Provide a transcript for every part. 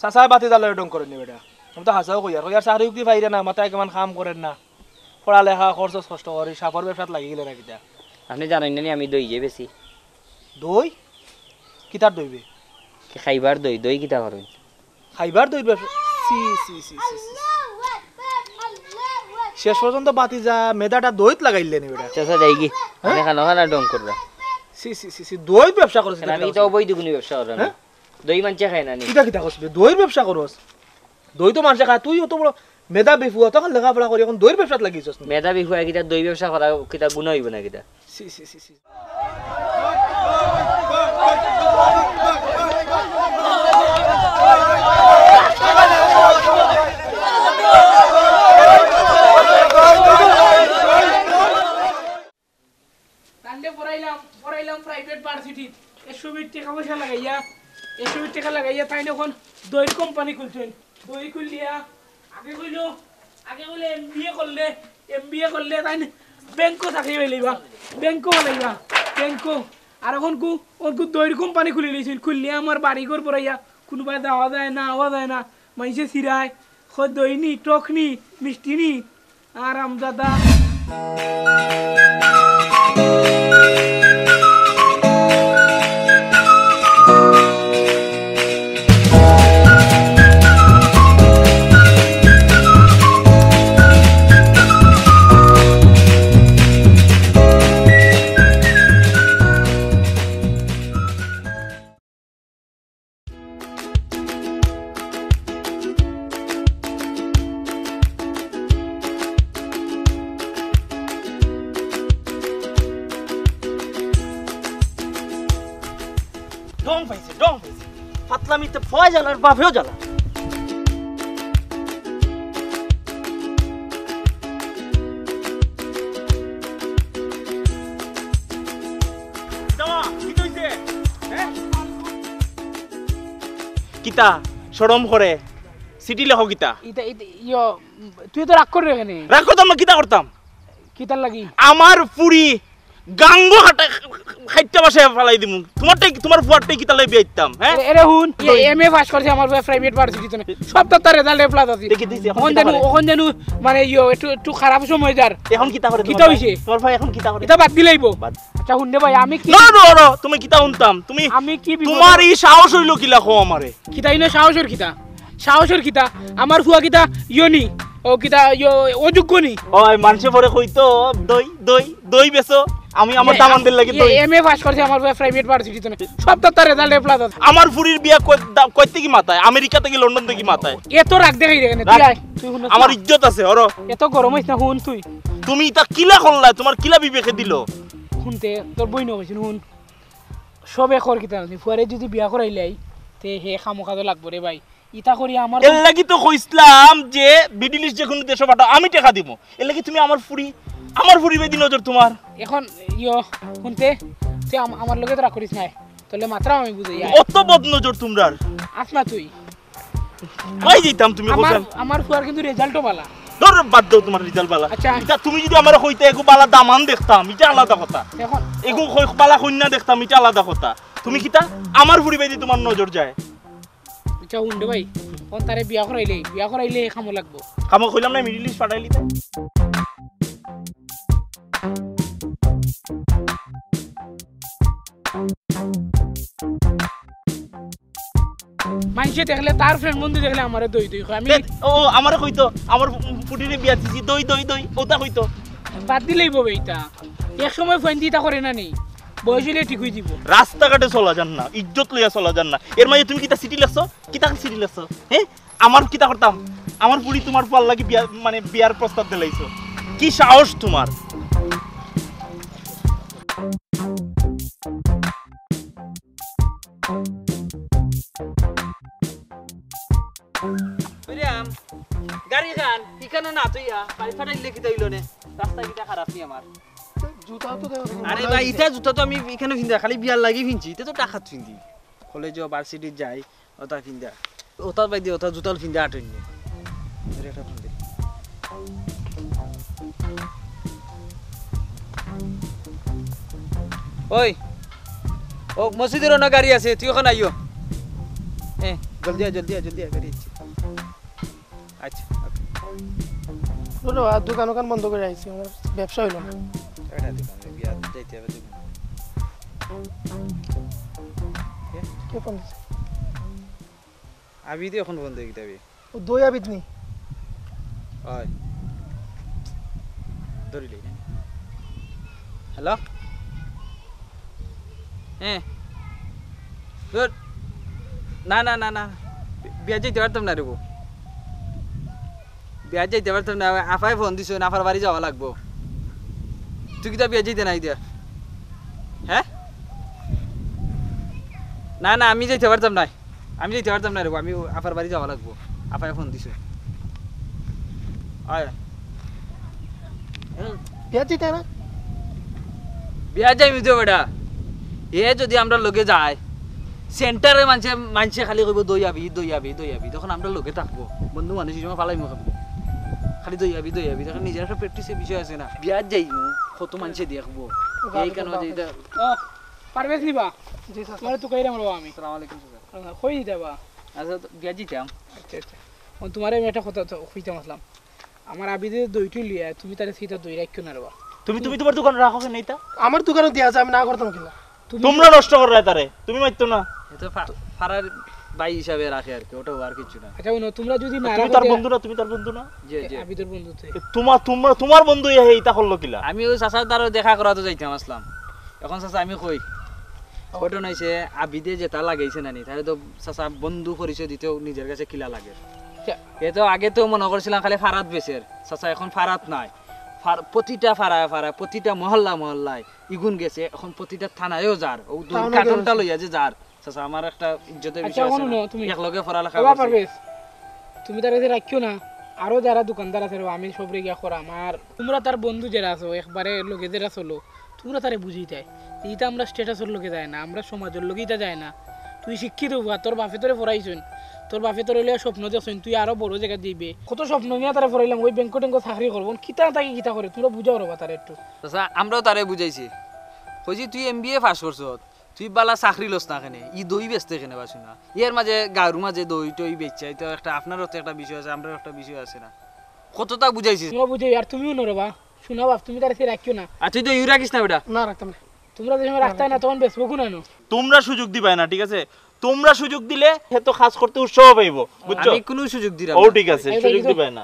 চাচাই বাতি জালে ডং করেন নি বেটা। আমি তো হাসাও কই আর। কই আর চাকরি উক্তি পাইরে না মাথায় কেমন কাম করেন না। পড়ালেখা খরচ কষ্ট করে সাপর ব্যবসাত লাগি গেলে না কিতা। আপনি জানেন না আমি দই যে বেশি দই কিতার দইবে কি খাইবার দই দই কিতা করেন খাইবার দই ব্যবসা সি সি সি সি। শেষ পর্যন্ত বাতি যা মেদাটা দইত লাগাইলে নি বেটা। চাচা যাই কি? আপনি খানো খানা ডং কররা সি সি সি দই ব্যবসা করছ আমি তো বই দুগুনি ব্যবসা করা না দই মানছে খায় না নি। কিতা কিতা করছিস দইয়ের ব্যবসা করস দই তো মানুষে খায় তুই অত বড় মেধা বেফুয়া তখন লেখাপড়া করি এখন দইয়ের ব্যবসাত লাগিয়েছিস মেধা বিহুয়া কিতা দই ব্যবসা করা কিতা গুণ হইব না কিতা? সি সি সি সি পড়াইলাম পড়াইলাম প্রাইভেট ভার্সিটি বিশ টাকা পয়সা লাগাইয়া একশো বিশ টাকা লাগাইয়া তাই এখন? দইয়ের কোম্পানি খুলছেন দই খুললিয়া আগে কইল, আগে কইলে এম বি এ করলে এম বি এ করলে তাই ব্যাংকও চাকরি পাইলিবা ব্যাংকও পাইবা ব্যাংকও আর এখন কু ওর দইয়ের কোম্পানি খুলে দিয়েছেন খুললে আমার বাড়ি ঘর পড়াইয়া কোনোবাই দেওয়া যায় না, আওয়া যায় না। মাইসে সিরায় খ দই নি, টক নি, মিষ্টি নি আর আমদাদা জ্বালার জ্বালা। কিতা সরম করে। সিটি লেখ কিতা ইয় তুই তো রাগ করে এখানে। রাখো তো আমরা কিতা করতাম। কিতার লাগি। আমার পুরি গাঙ্গ হাটা খাইতে বাসে ফেলাই দিমু। তোমারটাই তোমার ফুয়ারটাই কিতা লাই বিয়াইতাম হ্যাঁ? এরে হুন এম এ পাস করছে আমার প্রাইভেট ভার্সিটিতে সব তার রেজাল্ট এ প্লাস আছে। দেখি দিছি এখন জানু? ওখান জানু মানে ইয় একটু একটু খারাপ সময় যার। এখন কিতা করে কিতা ভাই? হইছে? তোমার ভাই এখন কিতা করে এটা বাদ দিলেইব। আচ্ছা হুন্ডে ভাই আমি কি না না না তুমি কিতা শুনতাম? তুমি আমি কি তোমার এই সাহস হইল কি লাখো আমারে? কিতা ইনো সাহসের কিতা? সাহসের কিতা? আমার ফুয়া কিতা? ইয়নি ও কিতা অযোগ্য নি ওই মানুষে পরে কইতো দই দই দই বেচো। আমি আমার দামানদের লাগি দই। এম এ পাস করছে আমার প্রাইভেট ভার্সিটিতে সব তার রেজাল্ট প্লাস আছে। আমার ফুরির বিয়া কই- দা- কই থেকে মাথায়? আমেরিকা থেকে লন্ডন থেকে মাথায়। এত রাগ দেখাই দেখেন তুই আমার ইজ্জত আছে ওর। এত গরম হইছ না হুন তুই। তুমি তা কিলা করলা তোমার কিলা বিবেকে দিল? শুনতে তোর বই নকইছিল শুন। সবে খর কিতা ফুয়ারে যদি বিয়া করাইলাই তে হে খামো খাজো লাগবো রে ভাই। ইতা করি আমার এর লাগি তো কইছিলাম যে বিডিলিস যে কোনো দেশে পাঠাও আমি টাকা দিব এর লাগি তুমি আমার ফুরি আমার ফুরি বেদি নজর তোমার। এখন ইয় শুনতে তুই আমার লগে তো রাগ করিস নাই। তাহলে মাত্রা আমি বুঝাই। অত বদ নজর তোমরার। না তুই। কই দিতাম তুমি আমার আমার ফুয়ার কিন্তু রেজাল্টও বালা। ধর বাদ দাও তোমার রিজাল্ট বালা। আচ্ছা। এটা তুমি যদি আমার কইতে এগো বালা দামান দেখতাম এটা আলাদা কথা। এখন এগো বালা কন্যা দেখতাম এটা আলাদা কথা। তুমি কিতা? আমার ফুরি বেদি তোমার নজর যায়। আচ্ছা ভাই। কোন তারে বিয়া করাইলে বিয়া করাইলে খামো লাগবো। কামো কইলাম না মিডিল ইস্ট পাঠাইলি তাই মানুষে দেখলে তার ফ্রেন্ড বন্ধু দেখলে আমারে দই দই। আমি তে- ও আমারে কইতো আমার ফুটিরে বিয়া দিছি দই দই দই ওটা কইতো। বাদ দিলেই ববে এটা এক সময় ফোন দিতা করে না নেই বয়স হইলে ঠিক হয়ে দিব রাস্তাঘাটে চলা যান না ইজ্জত লইয়া চলা যান না। এর মাঝে তুমি কিতা সিটি লেখছো? কিতা সিটি লেখছো? হ্যাঁ আমার কিতা করতাম? আমার পুরি তোমার পাল লাগি বিয়া মানে বিয়ার প্রস্তাব দিলাইছো। কি সাহস তোমার? গাড়ি খান ইখানো না তুই বাড়ি ফাটাইলে কি তাইলো নে? রাস্তা কিটা খারাপ নি আমার? আরে ভাই ইটা জুতা তো আমি এখানে ফিন্দা খালি বিয়ার লাগি ফিনছি ইটা তো টাকাত ফিন্দি। কলেজ ভার্সিটি যাই ওটা ফিন্দা। ওটা বাই দি ওটা জুতাল ফিন্দা আটইন এটা ওই ও মসজিদের অন্য গাড়ি আছে তুই ওখানে আইও এ জলদি আয় জলদি আয় জলদি আয় গাড়ি দিচ্ছি আচ্ছা দোকান ওখান বন্ধ করে আইছি আমার ব্যবসা হইল না। এটা ফোন হয়ে হয় হ্যালো হ্যাঁ না না না না বিয়া যাইতে পারতাম না রেবো বিয়া যাইতে পারতাম না আফাই ফোন দিছ আফার বাড়ি যাওয়া লাগবো তুই কি তা বিয়া যাইতে নাই দিয়া। হ্যাঁ? না না আমি যাইতে পারতাম না আমি যাইতে পারতাম না রেবো আমি আফার বাড়ি যাওয়া লাগবো। আফাই ফোন দিছ। আয়। বিয়া দিতে না? বিয়া যাইমি তো বেটা। এ যদি আমরা লোকে যাই সেন্টারে মানুষে মানুষে খালি কইব দই আবি দই আবি দই আবি। তখন আমরা লোকে থাকব। বন্ধু মানুষ হিসেবে ফালাই মুখ খালি দই আবি দই আবি। তখন নিজের একটা প্র্যাকটিসের বিষয় আছে না। বিয়া যাইমু। কত মানুষে দেখব। এই কেন যে এটা ও পারবেস নিবা? জি স্যার তোমার তো কইরাম রবা আমি। আসসালামু আলাইকুম স্যার। কই দিতে বা? আচ্ছা তো বিয়া জিতাম আচ্ছা আচ্ছা। ও তোমার আমি একটা কথা কইতাম আসলাম। আমার আবিদের দইটি লিয়া তুমি তার সিটা দই রাখিও না রবা। তুমি তুমি তোমার দোকানে রাখো কেন এইটা? আমার দোকানে দিয়া আছে আমি না করতাম কিনা। তোমরা নষ্ট করো তারে তুমি মারতো না। এটা ফারার বাই হিসাবে রাখে আর কি ওটাও আর কিছু না। আচ্ছা উনো তোমরা যদি না তুমি তার বন্ধু না তুমি তার বন্ধু না? যে যে আবিদের বন্ধু তুই। এ তোমার তোমার তোমার বন্ধু ইয়ে এইটা করল কিলা? আমি ওই চাচার দ্বারা দেখা করা তো যাইতাম আসলাম। এখন চাচা আমি কই? ফটো নাইছে আবিদে যেটা লাগাইছে নানি তাহলে তো চাচা বন্ধু পরিচয় দিতেও নিজের কাছে কিলা লাগে। আচ্ছা, এ তো আগে তো মনে করছিলাম খালি ফারাত বেচের চাচা এখন ফারাত নাই। প্রতিটা ফাড়ায় ফাড়ায় প্রতিটা মহল্লা মহল্লায় ইগুন গেছে এখন প্রতিটা থানায়ও যার ও কার্টনটা লইয়া যে যার। চাচা আমার একটা ইজ্জতের আচ্ছা, বিষয় আছে তুমি- একলগে পড়ালেখা করছি। তুমি তার কাছে রাখিও না। আরও যারা দোকানদার আছে আমি সবরে গিয়া করাম। আর তোমরা তার বন্ধু যারা আছো একবারে লোকে যারা চলো তোমরা তারে বুঝিয়ে দেয়। এইটা আমরা স্ট্যাটাসের লোকে যায় না আমরা সমাজের লোকে এটা যায় না। তুই শিক্ষিত হবা তোর বাপে তোরে পড়াইছুন তোর বাপে তোর হইলে স্বপ্ন দেখছেন তুই আরও বড় জায়গা দিবে। কত স্বপ্ন নিয়ে তারা পড়াইলাম ওই ব্যাংক ট্যাঙ্ক চাকরি করব কিতা তাকে কিতা করে তোমরা বুঝাও রবা তার একটু। আমরাও তারে বুঝাইছি কইছি তুই এম বি এ পাস করছ তুই বালা চাকরি লস না কেনে? ই দই বেচতে কেনে পাসু না ইয়ার মাঝে গাড়ুর মাঝে দই টই বেচছে। তো একটা আপনারও তো একটা বিষয় আছে আমরাও একটা বিষয় আছে না? কতটা বুঝাইছি তোমরা বুঝাই আর তুমিও নরবা শোনা বাপ তুমি তার রাখিও না। আর তুই তো ইউ রাখিস না বেটা? না রাখতাম না। তোমরা যে সময় রাখতে না তখন বেসবো না তোমরা সুযোগ দিবাই না ঠিক আছে? তোমরা সুযোগ দিলে সে তো কাজ করতে উৎসাহ পাইব বুঝছ? আমি কোনো সুযোগ দিলাম ও ঠিক আছে সুযোগ। দিবাই না।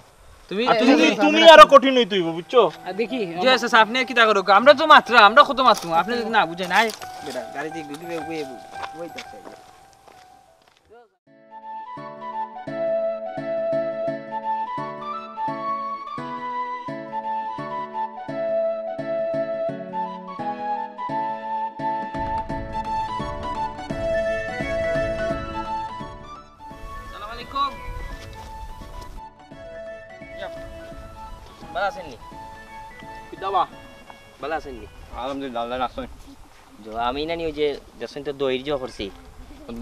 তুমি তুমি তুমি আরও কঠিন বুঝছ? দেখি জি আছে আপনি কি তা করো? আমরা তো মাত্র আমরা কত মাত্র? আপনি যদি না বুঝেন নাই বেটা গাড়ি দিয়ে ভালো আছেননি আলহামদুলিল্লাহ আল্লাহ যো আমি নানি ওই যে যখন তো দইর জো করছি।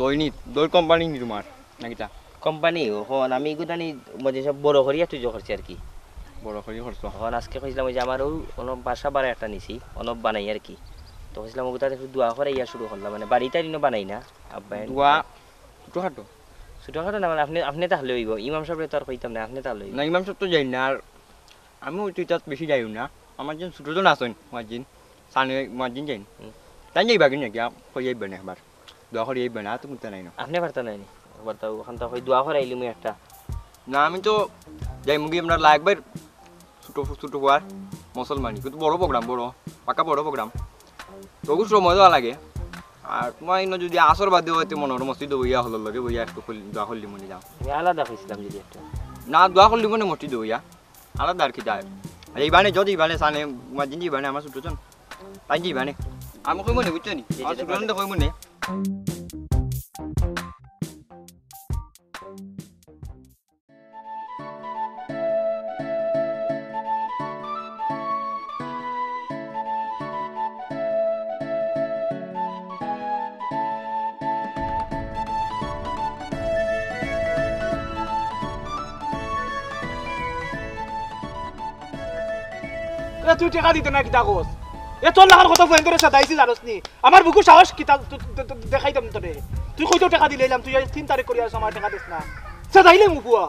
দৈনিক দই কোম্পানি নি তোমার নাকি তা? কোম্পানি হন আমি গুদানি মধ্যে সব বড় করিয়া তুই করছি আর কি। বড় করে খরচ হন আজকে কইছিলাম যে আমার অনব বাসা বাড়া একটা নিছি অনব বানাই আর কি। তো কইছিলাম ওগুতাতে একটু দোয়া করে ইয়া শুরু করলাম মানে বাড়িটা দিনও বানাই না আব্বা দুয়া ছোটখাটো? ছোটখাটো না মানে আপনি আপনি তাহলে হইব ইমাম সাহেব তো আর কইতাম না আপনি তাহলে না ইমাম সব তো যাই না আর আমিও তুই তাত বেশি যাইও না। আমার যেন ছোটজন আছেন মার্জিন সানে মার্জিন যাই হুম। তাই যাইবা কি নাকি হয়ে যাইবে না একবার দোয়া করে যাইবে না তুমি না আপনি পারতা নাই একবার তো ওখান তো হই দোয়া করে আইলি মুই একটা না আমি তো যাই মুগি আমরা লাগবে ছোটো ছোটো হওয়ার মুসলমানি কিন্তু বড় প্রোগ্রাম বড় পাকা বড় প্রোগ্রাম তবু সময় দেওয়া লাগে আর তোমার ইনো যদি আসর বাদে হয়তো মনোর মসজিদ বইয়া হল লগে বইয়া একটু খুলি দোয়া করলি মনে যাও আলাদা কইছিলাম যদি একটা না দোয়া করলি মনে মসজিদ বইয়া আলাদা আর কি যায় अरे इबाने जो इबाने साले मा जिन्जी इबाने आमा सुट्टो छन् ताइन्जी इबाने आमा नि তুই টাকা দিতে না কিতা এ তোর লাগার কথা ফোন করে সাদাইছি জানোস নি আমার বুকু সাহস কিতা দেখাইতাম তোরে। তুই কইতো টাকা দিলে এলাম, তুই তিন তারিখ করি আর সময় টাকা দিস না। সে দাইলে মুপুয়া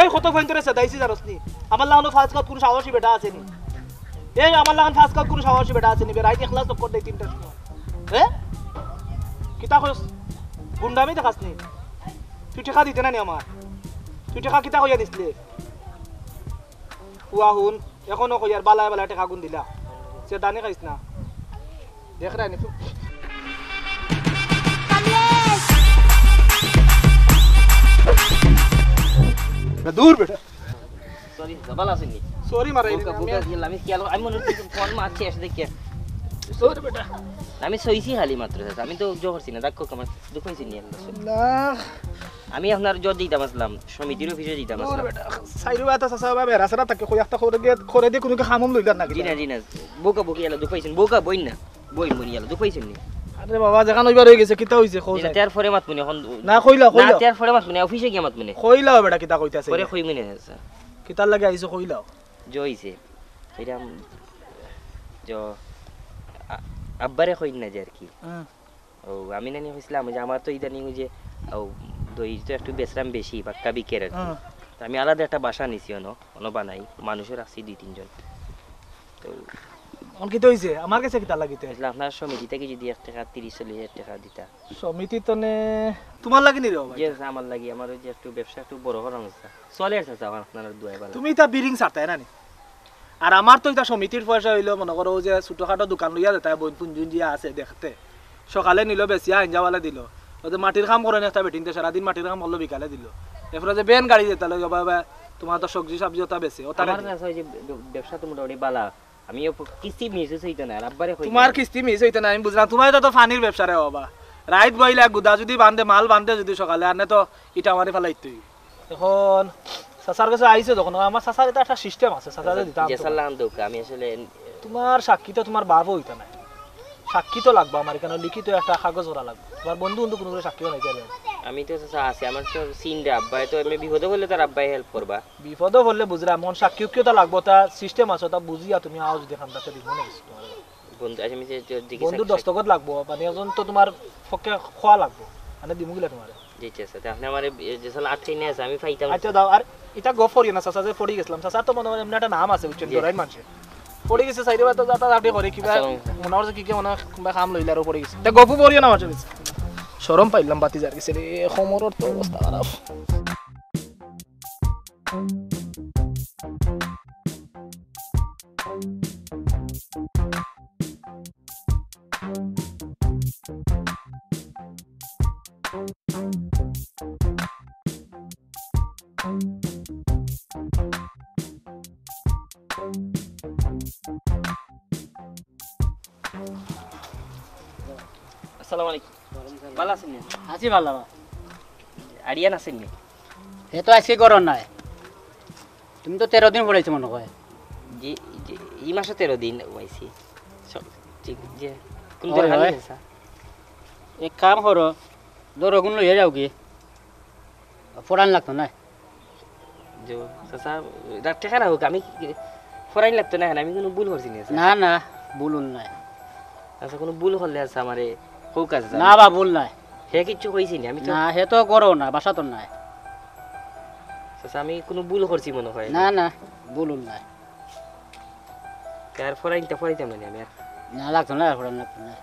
এই কত ফাইন তোরে সেদাইছি জানোস নি আমার লাগানো ফার্স্ট কাপ কোনো সাহসী বেটা আছে নি? এই আমার লাগান ফার্স্ট কাপ কোনো সাহসী বেটা আছে নি? রাইট একলা চক্কর দেয় তিনটার সময়? হ্যাঁ কিতা কইস গুন্ডামি দেখাস নি? তুই টাকা দিতে না নি আমার তুই টাকা কিতা কইয়া দিসলে হুয়া হুন এখনও কইয়ার বালায় বালায় টাকা গুন দিলা সে দানি খাইস না দেখ রানি দূর বেটা সরি জবাল আসেনি সরি মারাই বোকা বোকা গেল আমি খেয়াল আমি মনে হচ্ছে ফোন মারছি এসে দেখি সরি বেটা আমি সইছি খালি মাত্র চাচা আমি তো জো করছি না দেখ আমার দুঃখ হয়েছি নিয়ে না আমি আপনার জোর দিতাম আসলাম সমিতির অফিসে দিতাম আসলাম। সাইরু এটা সাসা বাবে রাসরা তাকে কই একটা করে দিয়ে করে দিয়ে কোনো খামম লইলা না জি না জি না বোকা বকি এলা দুঃখ হয়েছেন বোকা বইন না বই মনি এলা দুঃখ হয়েছেন নি। আরে বাবা যেখান হইবার হয়ে গেছে কিতা হইছে কও জি না তার পরে মাতমুনি এখন না কইলা না কইলা। তার পরে মাতমুনি অফিসে গিয়ে মাতমুনি কইলা বেটা কিতা কইতাছে। পরে কই মনে আছে কিতার লাগে আইছো কইলাও জো এটা জো আব্বারে কই না যে আর কি। ও আমি নানি হয়েছিলাম যে আমার তো ইদানিং যে ও একটু বেশি আর কি। তো আমি আলাদা একটা বাসা নিছি অন অন বানাই মানুষের দুই তিনজন। তো অন হইছে? আমার কাছে কিতা লাগিতে আসলে আপনার সমিতি থেকে যদি এক টাকা তিরিশ চল্লিশ হাজার টাকা দিতা। সমিতি তনে তোমার লাগি নি রে যে আমার লাগে আমার ওই যে একটু ব্যবসা একটু বড় করার অবস্থা চলে আসছে আমার আপনার দুয়াই বেলা। তুমি তা বিরিং সারতাই না আর আমার তো এটা সমিতির পয়সা হইল মনে করো যে ছোটখাটো দোকান লইয়া যেতে বই পুঞ্জুন জিয়া আছে দেখতে। সকালে নিল বেচিয়া আঞ্জাওয়ালা দিল। ওদের মাটির কাম করে একটা বেটিনতে সারাদিন মাটির কাম করল বিকালে দিল। এরপরে যে বেন গাড়ি যেতে লাগে বাবা তোমার তো সবজি সবজি ওটা বেছে ওটা আমার ব্যবসা তো মোটামুটি বালা। আমি কিস্তি মিস হইতো না আর আব্বারে তোমার কিস্তি মিস হইতে না আমি বুঝলাম। তোমার তো ফানির ব্যবসা রে বাবা। রাইত বইলে গুদা যদি বান্ধে মাল বান্ধে যদি সকালে আর না তো ইটা মারি ফেলাইতে এখন সাসার কাছে আইছে যখন আমার সাসার এটা একটা সিস্টেম আছে সাসার দিতাম আমি আসলে তোমার সাক্ষী তো তোমার বাবু হইতো না সাক্ষী তো লাগবে আমার এখানে লিখিত একটা কাগজ করা লাগবে। তোমার বন্ধু বন্ধু কোনো সাক্ষীও নাই চাইলে আমি তো চাচা আছি আমার তো সিন রে আব্বাই তো এমনি বিপদে বললে তার আব্বাই হেল্প করবা। বিপদও বললে বুঝলাম মন সাক্ষী কিও তো লাগবো তা সিস্টেম আছে তা বুঝিয়া তুমি আও যদি এখান থেকে দিব না বন্ধু আচ্ছা আমি যে বন্ধু দস্তখত লাগবো মানে একজন তো তোমার পক্ষে খোয়া লাগবো মানে দিমু গিলা তোমার। যেতে আছে তা আপনি আমার যে সাল আটকে নিয়ে আছে আমি ফাইতাম। আচ্ছা দাও আর এটা গো ফরিও না সাসা যে ফরি গেছিলাম সাসা তো মনে হয় এমনি একটা নাম আছে বুঝছেন জি। দরাই মানুষের পৰি গৈছে চাৰি বাৰটা যাতে আপুনি কৰে কিবা কি কি কাম লৈ আৰু পৰি গৈছে গপো পৰিয়ে চৰম পাৰিলাম বাতি যাৰ গৈছে ৰে সমৰৰ অৱস্থা আছি ভালো আরিয়ান আছেন নি সে তো আজকে গরম নাই। তুমি তো তেরো দিন পড়াইছো মনে হয় যে- এই মাসে তেরো দিন হালি। আছে এক কাম করো ধরো গুণ লইয়া যাও কি। পড়ান লাগতো না চাচা টেকা না হোক আমি ফরাইন লাগতো না আমি কোনো ভুল করছি না না না নাই। আচ্ছা কোনো ভুল করলে আছে আমারে হোক আছে না বা ভুল নাই। হে কিচ্ছু কইছি না আমি তো না সে তো গরম না বাসা তো নাই। চাচা আমি কোনো ভুল করছি মনে হয়। না না ফরাইতাম না আমি আর। না লাগতো না লাগতো না।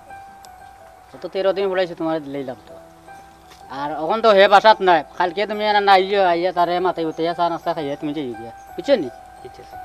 তো তেরো দিন তোমার লইলাম তো আর এখন তো হে বাসাত নাই। কালকে তুমি না আইয়া আইয়া তারে মাথায় উঠাইয়া চা নাস্তা খাইয়া তুমি যাই গিয়া বুঝছ নি? ঠিক আছে।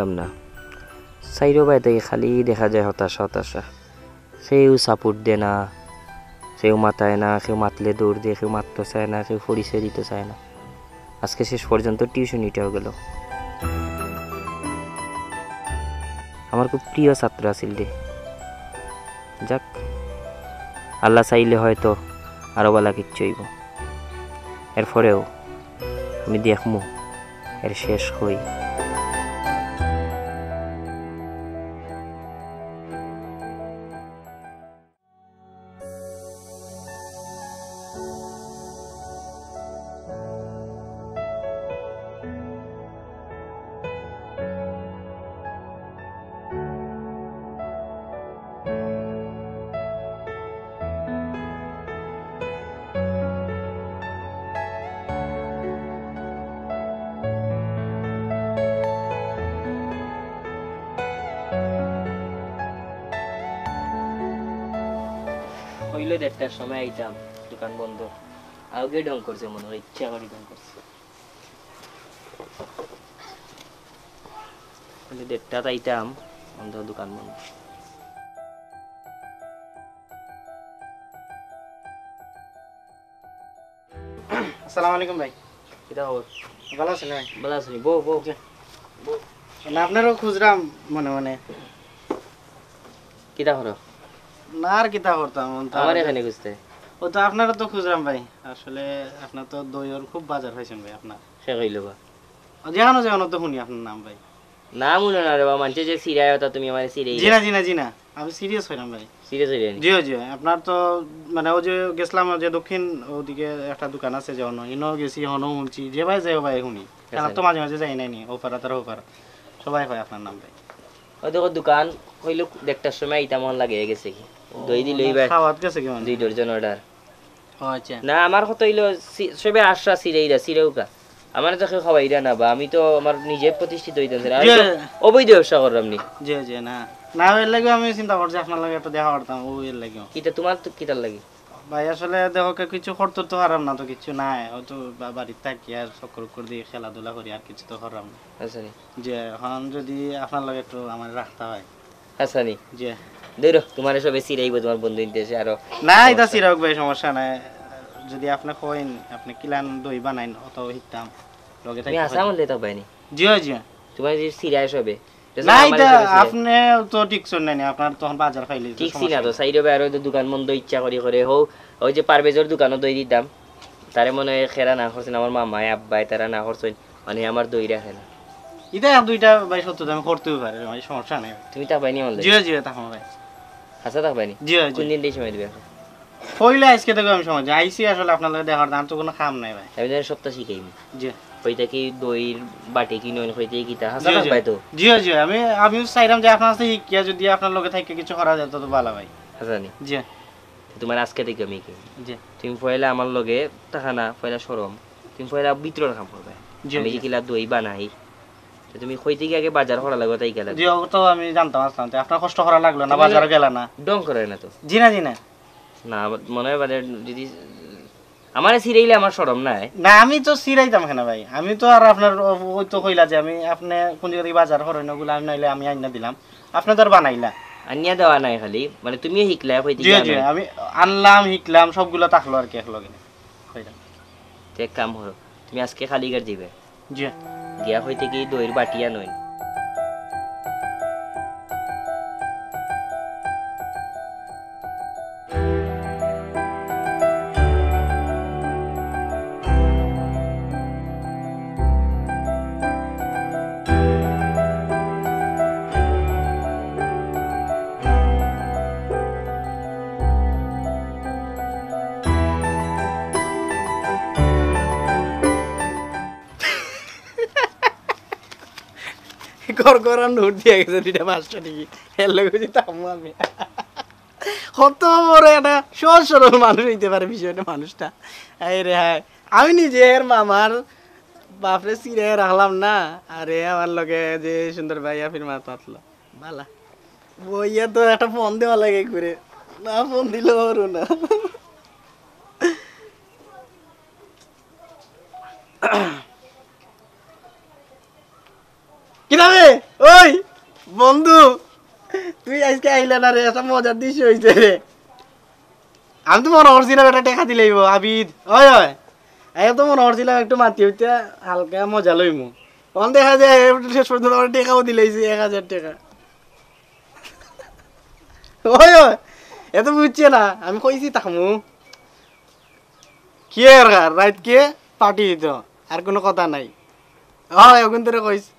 আচ্ছা না। সাইরো বাই থেকে খালি দেখা যায় হতাশা হতাশা। সেও সাপোর্ট দেয় না, সেও মাতায় না কেউ মাতলে দৌড় দিয়ে কেউ মারতে চায় না কেউ পরিচয় দিতে চায় না। আজকে শেষ পর্যন্ত টিউশনিটাও গেল। আমার খুব প্রিয় ছাত্র আছিল রে। যাক, আল্লাহ চাইলে হয়তো আরও বেলা কিচ্ছু হইব। এরপরেও আমি দেখমু, এর শেষ হই। হইলে দেড়টার সময় আইতাম দোকান বন্ধ। আগে ডং করছে মনে হয় ইচ্ছা করে ডং করছে। হইলে দেড়টাত আইতাম বন্ধ দোকান বন্ধ। আসসালামু আলাইকুম ভাই। কিটা খবর? ভালো আছেন ভাই? ভালো আছি বউ বউ। না আপনারও খুঁজরাম মনে মনে। কিটা করো না আর কিতা করতাম? আমার এখানে খুঁজতে। ও তো আপনারও তো খুঁজরাম ভাই। আসলে আপনার তো দইয়ের খুব বাজার হয়েছেন ভাই আপনার। সে কইল বা। যেখানো যেখানো তো শুনি আপনার নাম ভাই। না মনে না রে বা মানছে যে সিরিয়ায় হতা তুমি আমার সিরিয়াই জি না জি না জি না আমি সিরিয়াস হইলাম ভাই। সিরিয়াস হইলে নি? জি জি আপনার তো মানে ও যে গেছিলাম যে দক্ষিণ ওদিকে একটা দোকান আছে যে অন্য ইনো গেছি হনো শুনছি যে ভাই যাই ভাই শুনি। কেন তো মাঝে মাঝে যাই নাই নি ও পারা তার ও পারা সবাই হয় আপনার নাম ভাই। ওই দেখো দোকান হইল দেড়টার সময় আইতা মন লাগে গেছে কি। দই দিল এইবার খাওয়াত গেছে কেমন? দুই ডজন অর্ডার আচ্ছা। না আমার কথা হইল সবে আশা সিরাইরা সিরেউকা আমার তো কেউ খাওয়াইরা না বা আমি তো আমার নিজে প্রতিষ্ঠিত হইতাম আমি তো অবৈধ ব্যবসা করলাম নি জি জি না। না এর লাগে আমি চিন্তা করছি আপনার লাগে একটু দেখা করতাম ও এর লাগে। কিটা তোমার তো কিটার লাগে? ভাই আসলে দেখো কিছু করতে তো হারাম না তো কিছু নাই। হয়তো বাড়িতে থাকি আর চক্কর করে দিয়ে খেলাধুলা করি আর কিছু তো হারাম না। আচ্ছা যে এখন যদি আপনার লাগে একটু আমার রাখতে হয়। আচ্ছা নি। দেখো তোমার সবে সিরাইব তোমার বন্ধু নিতেছে আরও না এটা ভাই সমস্যা নাই। যদি আপনি কইন আপনি কিলান দই বানাইন অত শিখতাম লগে থাকি আসা মন লেতা পাইনি। জি জি তোমার যে সিরাই সবে না এটা আপনি তো ঠিক আপনার তখন বাজার খাইলে ঠিক না তো সাইডে বাইরে দোকান ইচ্ছা করি করে হো ওই যে পারভেজর দোকানও দই দিতাম। তারে মনে হয় খেরা না করছেন আমার মামায় আব্বাই তারা না করছেন মানে আমার দই রাখে না। এটা দুইটা ভাই সত্য আমি করতেও পারি সমস্যা নাই। তুমি তা পাইনি মন জি জি তখন ভাই। আচ্ছা তা জি কোন দিন দিয়ে সময় দিবে কইলে আজকে দেখো আমি সময় আইসি আসলে আপনার লাগে দেখার দাম তো কোনো কাম নাই ভাই। আমি জানি সপ্তাহ শিখাইম জি। হইতা কি দইর বাটি কিনে হইতে কিতা? হাসা জি। তো। জি জি আমি আমি চাইলাম যে আপনার সাথে শিখিয়া যদি আপনার লগে থাকে কিছু করা যায় তত ভালো ভাই। হাসা নি জি। তোমার আজকে থেকে আমি কি? জি। তুমি পয়লা আমার লগে টাকা না পয়লা সরম। তুমি পয়লা ভিতরের কাম করবে। আমি কিলা দই বানাই তো তুমি কইতে কি আগে বাজার করা লাগো তাই গেলা? জি ও তো আমি জানতাম আসলাম তো আপনার কষ্ট করা লাগল না? বাজারে গেল না? ডং করে না তো? জি না জি না না মনে হয় বাদে যদি আমার সিরাইলে আমার সরম নাই। না আমি তো সিরাইতাম কেন ভাই? আমি তো আর আপনার ওই তো কইলা যে আমি আপনি কোন জায়গা থেকে বাজার করেন ওগুলো আমি নাইলে আমি আইনা দিলাম। আপনি তো আর বানাইলা। আনিয়া দেওয়া নাই খালি। মানে তুমিও শিখলা কইতে জি জি আমি আনলাম শিখলাম সবগুলো থাকল আর কি একলগে কইলাম এক কাম হলো তুমি আজকে খালি গার দিবে জি। গিয়া হইতে গিয়ে দইয়ের বাটিয়া নই করা নোট দিয়ে গেছে দুইটা পাঁচশো টিকি এর লগে যদি আমি। কত বড় একটা সহজ সরল মানুষ হইতে পারে বিষয়টা মানুষটা। এই রে হায়, আমি নিজে এর মামার বাপরে সিরে রাখলাম না। আরে আমার লগে যে সুন্দর ভাইয়া ফির মাত মাতলো বালা, বইয়া তো একটা ফোন দেওয়া লাগে করে না ফোন দিল ওরও না। কীভাবে ওই, বন্ধু তুই আজকে আইলা না রে এটা মজার দৃশ্য হয়েছে রে। আমি তো মনে করছিলাম এটা টেকা দিলেই আবিদ। হয় হয়। আমি তো মনে করছিলাম একটু মাতি হইতে হালকা মজা লইমু। তখন দেখা যায় শেষ পর্যন্ত আমার টেকাও দিলেইছি এক হাজার টাকা। ওই ওই এত বুঝছে না, আমি কইছি তাকমু কি আর রাইত কে পার্টি দিত, আর কোনো কথা নাই। হয়, ওখান থেকে কইছি।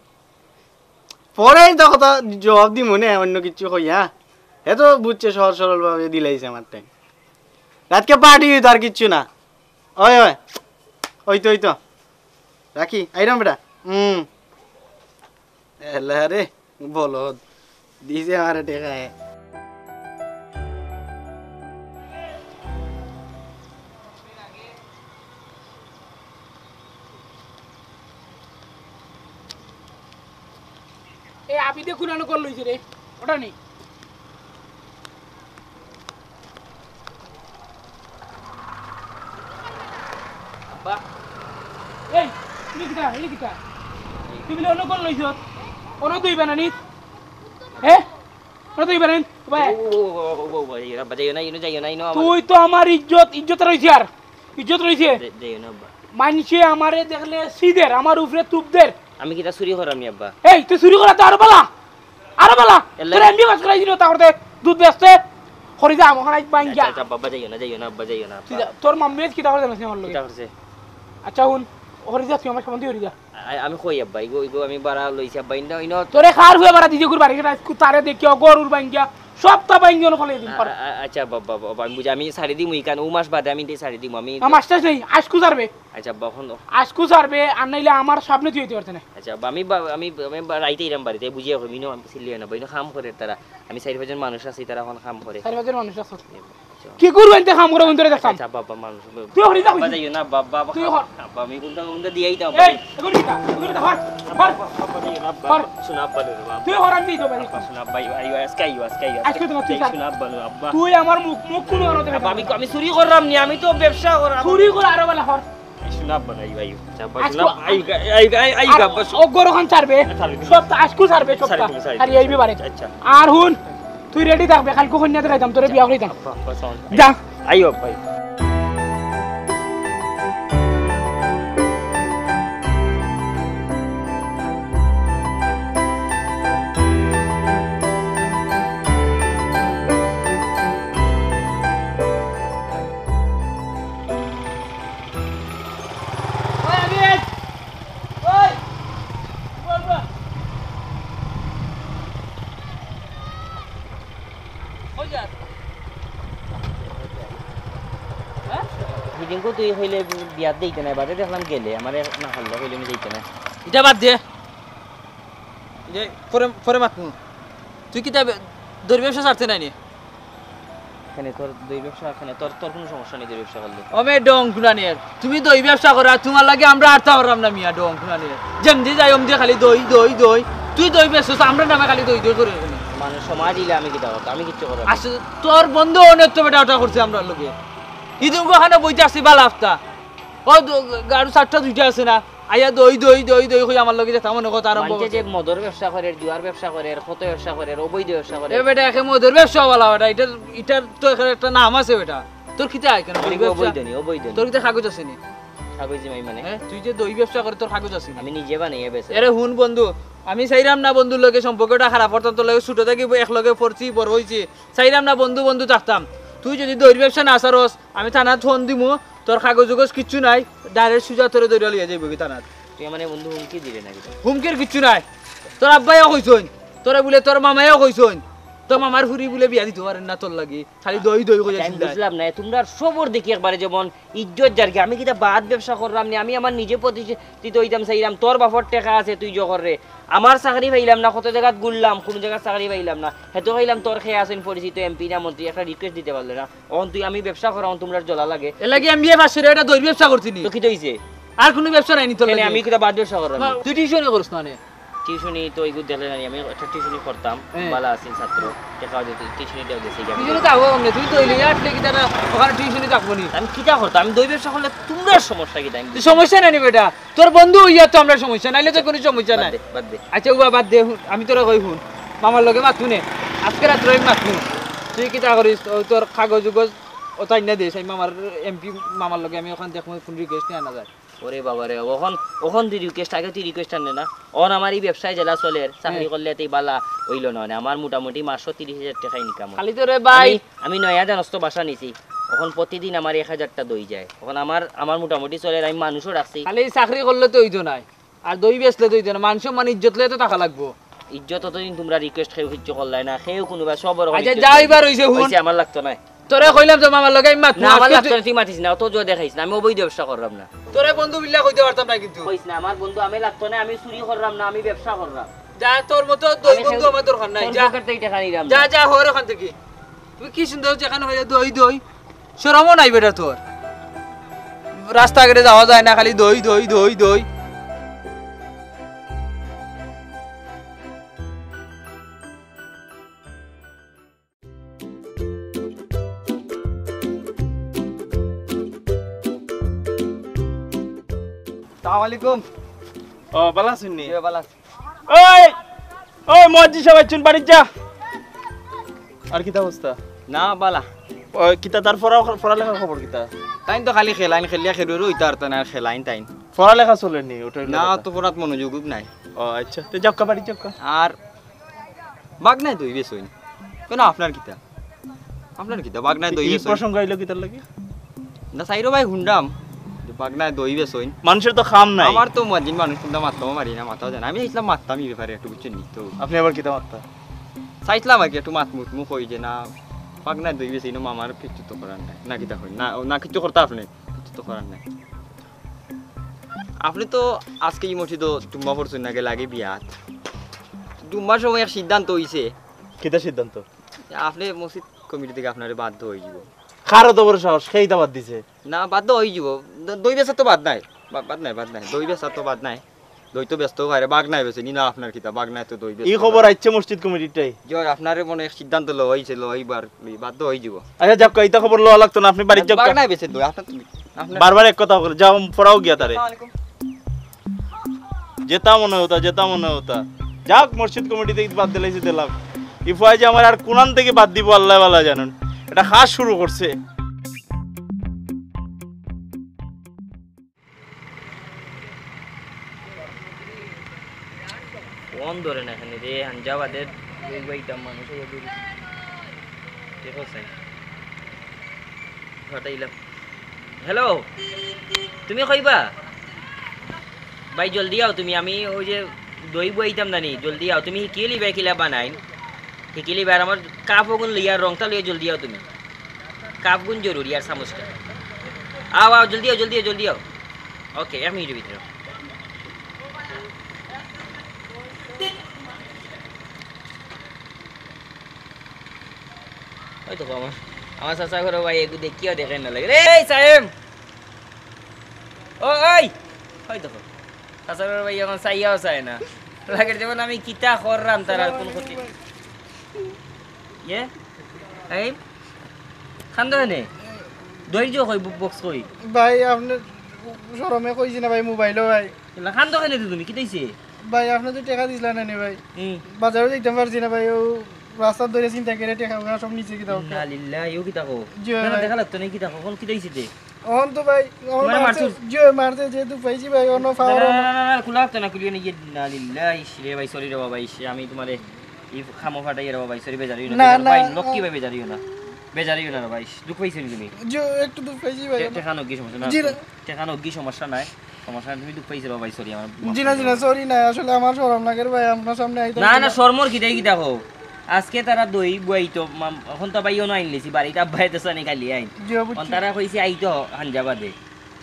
পরে তো কথা, জবাব দি মনে অন্য কিছু কই হ্যাঁ? এ তো বুঝছে সহজ সরল ভাবে দিলাইছে আমার টাইম রাতকে পার্টি হইতো আর কিচ্ছু না। ওই ওই ওই তো ওই তো। রাখি আইরাম বেটা। হুম এলা রে বলো দিছে আমার টেকায় এ আনো কল লইছে রে ওটা নেই। এই তুমি কিটা এই কিটা তুমি অন্য কল লইছ অন্য তুই বানানিস হে? অন্য তুই বানানিস ভাই আব্বা। যাইও না ইনো যাইও না ইনো তুই তো আমার ইজ্জত ইজ্জত রইছে আর। ইজ্জত রইছে মানছে আমারে দেখলে সিদের আমার উপরে তুপদের। আমি কিটা চুরি করাম আব্বা? এই তুই চুরি করা তো আরও বালা আরও বালা তোর এমবি বাস করাই দিল তারপরে দুধ বেচতে। হরি যা আমার আজ বাইন যা আব্বা যাইও না যাইও না আব্বা যাইও না তোর মাম্মি কি তাহলে জানিস আমার লগে? কিটা করছে আচ্ছা হুন হরি যা তুই আমার সামনে হরি যা আমি কই আব্বা? ইগো ইগো আমি বাড়া লইছি আব্বা। ইনো ইনো তোরে খার হয়ে বাড়া দিদি গুর বাড়ি কেটে তারে দেখিও গরুর বাইন গিয়া সব তা বাইন গিয়ে ফলে দিন পার। আ- আ- আচ্ছা বাবা বাবা আমি বুঝি আমি শাড়ি দিমু ইকান ও মাস বাদে আমি শাড়ি দিমু আমি আমার নেই আজকু জারবে আচ্ছা আব্বা এখন আজকু সারবে আর নাইলে আমার সামনে তুই দিতে না। আচ্ছা আমি আমি আমি রাইতে ইরাম বাড়িতে বুঝিয়ে কই মিনো আমি সিলিয়ে না বইনো কাম করে তারা। আমি চারি পাঁচজন মানুষ আছে তারা এখন কাম করে। চারি পাঁচজন মানুষ আছে। কি করব এনতে খাম করে বন্ধুরে দেখতাম? আচ্ছা বাবা মানুষ তুই হরি যা বাবা না বাবা বাবা তুই হর। আব্বা আমি কোনটা কোনটা দিয়েই দাও এই কি তা? হর হর। হর। শোনা আব্বা লো বাবা তুই তো শোনা আব্বা আজকে তোমার তুই শোনা আব্বা লো আব্বা। তুই আমার মুখ মুখ কোনো দেবে আব্বা আমি আমি চুরি করলাম নি আমি তো ব্যবসা করলাম চুরি করে আরও বেলা হর। শোনা আব্বা আচ্ছা আব্বা আব্বা ও ছাড়বে। সব আজকু ছাড়বে সব। আর আচ্ছা। আর হুন তুই রেডি থাকবে কালকে কন্যা দেখাইতাম তোরে বিয়া করিতাম আব্বা আব্বা শোন যা আইও আব্বা তুই হইলে বিয়াত দিতে নাই বাদে দেখলাম গেলে আমার না হল্লা হইলে আমি না এটা বাদ দে। যে পরে পরে মাতমু তুই দৈর ব্যবসা ছাড়তে নাই এখানে তোর দুই ব্যবসা এখানে তোর তোর কোনো সমস্যা নেই দুই ব্যবসা করলে? অমে ডং তুমি দই ব্যবসা করা তোমার লাগে আমরা আর্তা পারলাম না মিয়া ডং কুনানিয়ার যেমনি যাই অমদি খালি দই দই দই। তুই দই ব্যবসা আমরা নামে খালি দই দই করে। মানুষ সমাজ দিলে আমি কিতা করতাম? আমি কিচ্ছু করতাম আসলে তোর বন্ধু অনেক তো বেটা ওটা করছে আমরা লোকে ইদুম ওখানে বইতে আসছি বালা আফতা ও গাড়ি চারটা দুইটা আছে না? আইয়া দই দই দই দই কই আমার লগে কথা আরম্ভ করছে। যে মদর ব্যবসা করে দুয়ার ব্যবসা করে ব্যবসা করে অবৈধ ব্যবসা করে। এ বেটা একে মদের ব্যবসা বলা বেটা এটার এটার তো একটা নাম আছে বেটা। তোর খিতে আয় কেন? অবৈধ নি অবৈধ তোর খিতে কাগজ আছে নি? কাগজ মানে। হ্যাঁ তুই যে দই ব্যবসা করে তোর কাগজ আছে আমি নিজে বানিয়ে বেছে এরে হুন বন্ধু আমি চাইরাম না বন্ধুর লগে সম্পর্কটা খারাপ হতাম তোর লগে ছোট থেকে একলগে পড়ছি বড় হয়েছি চাইরাম না বন্ধু বন্ধু থাকতাম। তুই যদি দৈর ব্যবসা না সারস আমি থানাত ফোন দিমু তোর কাগজ উগজ কিচ্ছু নাই ডাইরেক্ট সুজা তোরে দৈরা লিয়ে যাইব কি থানাত। তুই মানে বন্ধু হুমকি দিলে নাকি? হুমকির কিচ্ছু নাই। তোর আব্বাইও কইছইন তোরে বলে তোর মামাইও কইছইন তোর মামার ফুরি বলে বিয়া দিতে পারেন না তোর লাগি। খালি দই দই আমি বুঝলাম না তোমরা সবর দেখি একবারে যেমন ইজ্জত যার আমি কিটা বাদ ব্যবসা করলাম নি? আমি আমার নিজে প্রতিষ্ঠিত হইতাম চাইলাম তোর বাপর টেকা আছে তুই জগর রে। আমার চাকরি পাইলাম না কত জায়গাত গুললাম কোন জায়গায় চাকরি পাইলাম না। হেতো পাইলাম তোর খেয়ে আছেন পরিচিত এমপি না মন্ত্রী একটা রিকোয়েস্ট দিতে পারলে না। অন তুই আমি ব্যবসা করাম তোমরা জ্বলা লাগে। লাগি আমি বিয়ে পাশে এটা দই ব্যবসা করছি নি। তো কি হইছে আর কোনো ব্যবসা নাই নি তোর আমি কিটা বাদ ব্যবসা করলাম তুই টিউশন করিস না নে? টিউশনি তো এগুলো দেখলে না আমি একটা টিউশনি করতাম হ্যাঁ। ভালো আছেন ছাত্র টাকাও দিত টিউশনিটাও আমি টিউশনে যাব তুই দইলে আটলে কি তারা ওখানে টিউশনে থাকব নি। আমি কিটা করতাম? আমি দই ব্যবসা করলে তোমরা সমস্যা কিটা আমি সমস্যা নাই বেটা? তোর বন্ধু ইয়া তো আমরা সমস্যা নাইলে তো কোনো সমস্যা নাই। বাদ দে। আচ্ছা উবা বাদ দে আমি তোরা কই হুন? মামার লগে মাতু নে। আজকে রাত্রে মাতু তুই কিতা করিস? তোর কাগজ উগজ ওটাই না দিস আমি মামার এমপি মামার লগে আমি ওখানে দেখব ফোন রিকোয়েস্ট নিয়ে আনা যায়। ওরে বাবা রে ওখন ওখন তুই রিকোয়েস্ট আগে তুই রিকোয়েস্ট আনে না অন আমার এই ব্যবসায় জেলা চলে চাকরি করলে তুই বালা হইল না মানে আমার মোটামুটি মাসও তিরিশ হাজার টাকা ইনকাম খালি তো রে ভাই। আমি নয় নষ্ট বাসা নিছি এখন প্রতিদিন আমার এক হাজারটা দই যায়। এখন আমার আমার মোটামুটি চলে আমি মানুষও রাখছি। খালি চাকরি করলে তো নাই আর দই বেচলে তো না মানুষ মানে ইজ্জত লয়ে তো টাকা লাগবো। ইজ্জত অতদিন তোমরা রিকোয়েস্ট খেয়ে কিচ্ছু করলাই না খেয়েও কোনোবা সবর আচ্ছা যা এবার হইছে আমার লাগতো না। তোরে কইলাম তো মামার লগে না আমার লাগতো তুই- মাতিস না অত দেখাইস না আমি অবৈধ ব্যবসা করলাম না। তোরে বন্ধু বিল্লা কইতে পারতাম না কিন্তু। কইস না আমার বন্ধু আমি লাগতো না আমি চুরি করলাম না আমি ব্যবসা করলাম যা তোর মতো দই বন্ধু আমার দরকার নাই যা। টাকা নিলাম। যা। যা হর ওখান থেকে। তুই কি সুন্দর যেখানে হয়ে দই দই। শরমও নাই বেটা তোর। রাস্তাঘাটে যাওয়া যায় না খালি দই দই দই দই। সালাম আলাইকুম। ও বালা শুননি কি বালা। ওই ওই মজি সবাই চুন বাড়ি যা। আর কিতা অবস্থা? না বালা। ওই কিতা তার পড়া পড়ালেখার খবর কিতা? তাইন তো খালি খেলাইন খেলিয়া খেলুর ওইটা আর না খেলাইন তাইন। পড়ালেখা না তো পড়াত মনোযোগ নাই। ও আচ্ছা তো যাক্কা বাড়ি যাক্কা আর বাঘ নাই কেন আপনার কিতা? আপনার কিতা? বাঘ নাই প্রসঙ্গ আইলো কিতার লাগি? না সাইরো ভাই হুন্ডাম। বাঘ নাই দই বেশ হইন। মানুষের তো খাম নাই। আমার তো মজিন মানুষ কিন্তু মারতাম মারি না মাথাও জানা আমি ইসলাম মারতাম এই ব্যাপারে একটু বুঝছেন নি? তো আপনি আবার কিতা মারতা? চাইছিলাম আর কি একটু মাত মুত মুখ হই যে না বাঘ নাই দই মামার কিছু তো করার নাই। না কিতা হই না না কিছু করতে আপনি কিছু তো করার নাই। আপনি তো আজকে এই মসজিদ টুম্বা পড়ছেন নাকি লাগে বিয়াত। টুম্বার সময় এক সিদ্ধান্ত হইছে। কিতা সিদ্ধান্ত? আপনি মসজিদ কমিটি থেকে আপনার বাধ্য হয়ে যাব। কারও তো বড় সাহস সেই বাদ দিছে? না বাধ্য হয়ে যাব। দই বেচা তো বাদ নাই। বাদ নাই বাদ নাই। দই বেচা তো বাদ নাই। দই তো ব্যস্ত পারে বাঘ নাই বেছে নি না আপনার কিতা বাঘ নাই তো দই এই খবর আইছে মসজিদ কমিটিটাই জয় আপনার মনে হয় সিদ্ধান্ত লো হয়েছে লো এইবার বাধ্য হয়ে যাব। আচ্ছা যাক্কা ইতা খবর লওয়া লাগতো না আপনি বাড়ি বাঘ যাক্কা নাই বেছে দই আপনার বারবার এক কথা করে যাও পড়াও গিয়া তারে। যেতা মনে হতা যেতা মনে হতা। যাক মসজিদ কমিটি থেকে বাদ দিলাইছে দিলাম। ইফাই যে আমার আর কোনান থেকে বাদ দিব আল্লাহ বালা জানুন। এটা খাস শুরু করছে। কোন ধরে না এখানে, রে হাঞ্জাবাদের দুই বাইটা মানুষ হয়ে দূর দেখো সাই হটাইলাম হ্যালো তুমি কইবা? ভাই, জলদি আও তুমি, আমি ওই যে দই বইতাম নানি জলদি আও। তুমি শিকিয়ে লিবা কিলা বানাই শিকি লিবা আর আমার কাপ গুণ লিয়ার রংটা লিয়ে, জলদি আও তুমি। কাপ গুণ জরুরি আর চামচটা আও আও, জলদি আও জলদি আও জলদি আও। ওকে এক মিনিটের ভিতরে। ওই তো আমার আমার চাচা ঘরে ভাই এগু দেখিও দেখে না লাগে রে সাহেব ও ওই ওই চাচা ঘরে ভাই এখন চাইয়াও চায় না। লাগে যেমন আমি কিতা করলাম তার আর কোন ক্ষতি। ইয়ে এই খান্দ নে ধৈর্য কই বক্স কই ভাই আপনি সরমে কইছি না ভাই মোবাইলও ভাই। খান্দ কেন তুমি কি দিছে? ভাই আপনি তো টাকা দিছিলেন না নি ভাই? বাজারে দেখতে পারছি না ভাই ও রাস্তার ধরে চিন্তা করে টাকা সব নিচে কি দাও না লিল্লাহ ইউ কো না, দেখা লাগতো না কো কোন কি দে অহন তো ভাই মানে মারছে যে মারছে যেহেতু পাইছি ভাই অন্য না, না, না, নিয়ে না লিল্লাহ ভাই সরি রে বাবা আমি তোমারে ই খামো ফাটাই রে বাবা সরি বেজারিও না ভাই ভাই বেজারিও না বেজারিও না ভাই দুঃখ পাইছো তুমি? যে একটু দুঃখ পাইছি ভাই টেকানো কি সমস্যা? না টেকানো কি সমস্যা নাই সমস্যা নাই তুমি দুঃখ পাইছো রে ভাই সরি আমার জি না করে জি দাও। না সরি না আসলে আমার সরম লাগে ভাই আপনার সামনে আইতে না না। শর্মর কি দেই কি দেখো? আজকে তারা দই বই তো মাম- এখন তো ভাই অন্য আইন লেছি বাড়িতে আব্বাই তো সানি খালি আইন জি তারা কইছে আইতো হানজাবাদে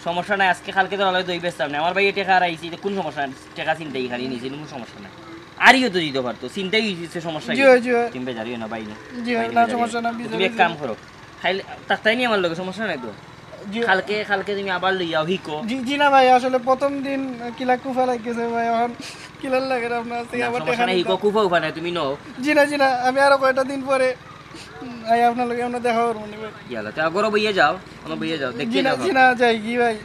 সমস্যা নাই আজকে কালকে তো আলাদা দই বেচতাম না আমার ভাই টেকা আর আইছি কোন সমস্যা? নাই টাকা চিন্তাই খালি নিয়েছিল কোনো সমস্যা নাই। আরিও তো দিতে পারতো চিন্তাই হয়েছে সমস্যা জি? জি তুমি বেজারিও না বাইরে জি বাইরে না সমস্যা না তুমি এক কাম করো খাইলে তাই নিয়ে আমার লগে সমস্যা নাই তো? জি কালকে কালকে তুমি আবার লইয়াও হিকো। জি জি না ভাই আসলে প্রথম দিন কিলা কুফা লাগতেছে ভাই এখন কিলার লাগে আপনার থেকে আবার নাই হিকো কুফা উফা নাই তুমি নও। জি না জি না আমি আরও কয়টা দিন পরে আই আপনার লগে আমরা দেখা করব নি ভাই ইয়ালা তো আগরও বইয়ে যাও কোনো বইয়ে যাও জি দেখতে না জি না যাই কি ভাই।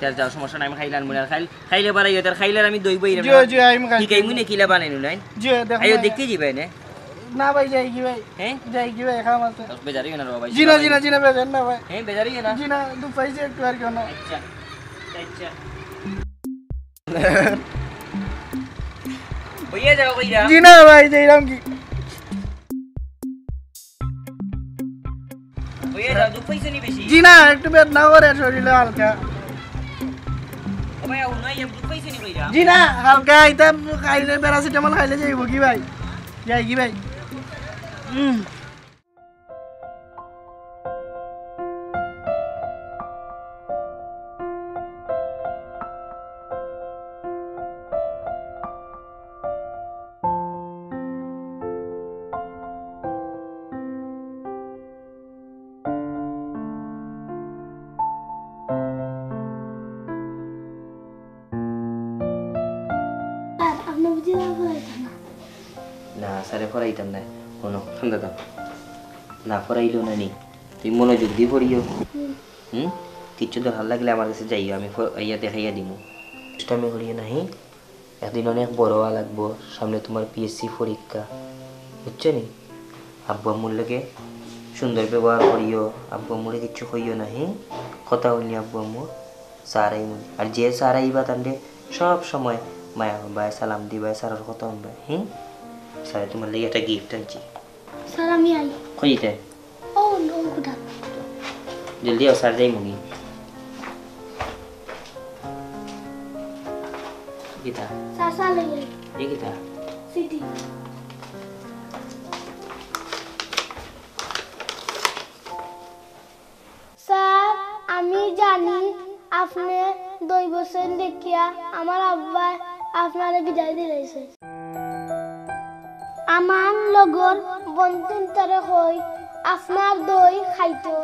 যার যাও সমস্যা নাই আমি খাইলাম মনে খাইল খাইলে পারাই তার খাইলে আমি দই বই জি জি আইম খাই ঠিক এই মুনে কিলা বানাইনু নাই। জি দেখো আইও না। দেখতে যাবে না। না ভাই যাই কি ভাই হ্যাঁ যাই কি ভাই খাম আছে বেজারি না রে ভাই জিনা জিনা জিনা বেজান না ভাই হ্যাঁ বেজারি না জিনা দু পাইছে একটু আর কেন আচ্ছা আচ্ছা হইয়া যাও কইরা জিনা ভাই যাইরাম কি হইয়া যাও দুঃখ পাইছো নি বেশি জিনা একটু বেদনা করে শরীরে হালকা ও ভাই আউ নাই দুঃখ পাইছো নি কইরা জিনা হালকা এটা খাইলে প্যারাসিটামল খাইলে যাইব কি ভাই যাই কি ভাই হুম আর আপনি বুঝি না পড়াইতেন না না স্যারে পড়াইতাম না কোনো দাদা না পড়াইলো না নি তুই মনোযোগ দিয়ে পড়িও। হুম? কিচ্ছু তো ভালো লাগলে আমার কাছে যাইও, আমি ইয়া দেখাইয়া দিব আমি করিয়ে নাহি। একদিন অনেক বড় হওয়া লাগবো, সামনে তোমার পিএসসি পরীক্ষা। বুঝছ নি? আব্বু আম্মুর লগে সুন্দর ব্যবহার করিও, আব্বু আম্মুরে কিচ্ছু কইও নাহি। কথা হইনি আব্বু আম্মু সারাই আর যে সারাই বা তান্ডে সব সময় মায়া বাই সালাম দিবা সারার কথা হইবা হুম? স্যার তোমার লেগে একটা গিফট আনছি। খুঁজিতে ও নো কোথা জলদি আও স্যার যাই মুগি গীতা স্যার স্যার লেগে এই গীতা সিটি স্যার আমি জানি আপনি দুই বছর দেখিয়া আমার আব্বা আপনারে বিদায় দিলাইছে। আমার লগর বন্ধু তারে কই আপনার দই খাইতো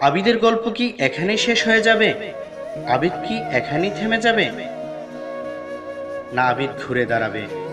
আবিদের গল্প কি এখানে শেষ হয়ে যাবে? আবিদ কি এখানেই থেমে যাবে? না আবিদ ঘুরে দাঁড়াবে।